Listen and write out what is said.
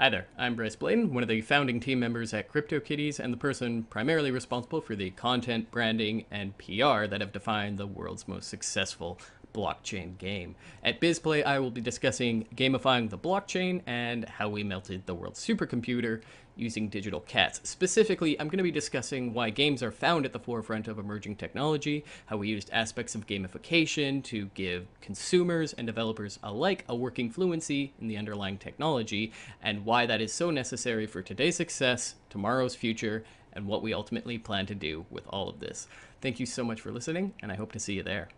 Hi there, I'm Bryce Bladon, one of the founding team members at CryptoKitties and the person primarily responsible for the content, branding, and PR that have defined the world's most successful blockchain game. At BizPlay, I will be discussing gamifying the blockchain and how we melted the world's supercomputer using digital cats. Specifically, I'm going to be discussing why games are found at the forefront of emerging technology, how we used aspects of gamification to give consumers and developers alike a working fluency in the underlying technology, and why that is so necessary for today's success, tomorrow's future, and what we ultimately plan to do with all of this. Thank you so much for listening, and I hope to see you there.